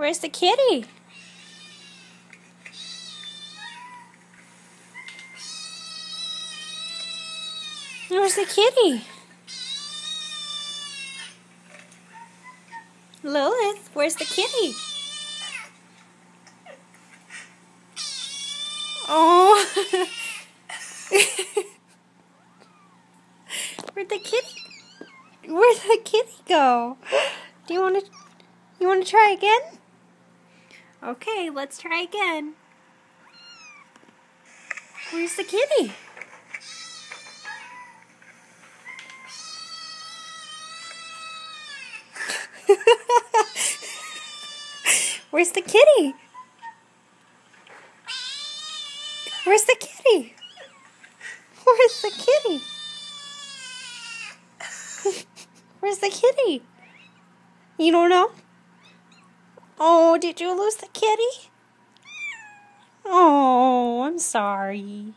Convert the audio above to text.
Where's the kitty? Where's the kitty? Lillith, where's the kitty? Oh. Where'd the kitty? Where'd the kitty go? Do you want to? You want to try again? Okay, let's try again. Where's the kitty? Where's the kitty? Where's the kitty? Where's the kitty? Where's the kitty? You don't know? Oh, did you lose the kitty? Oh, I'm sorry.